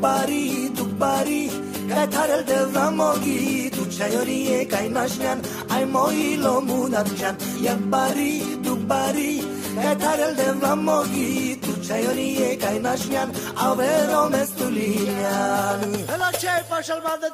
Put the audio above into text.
pari, duk pari Kajtar el del ramogi Tu qaj orije kaj nashnen Aj lo munat qen Je pari, duk pari Kajtar del ramogi Tu qaj orije kaj nashnen A vero mes të linjan Hela qaj pashal madhe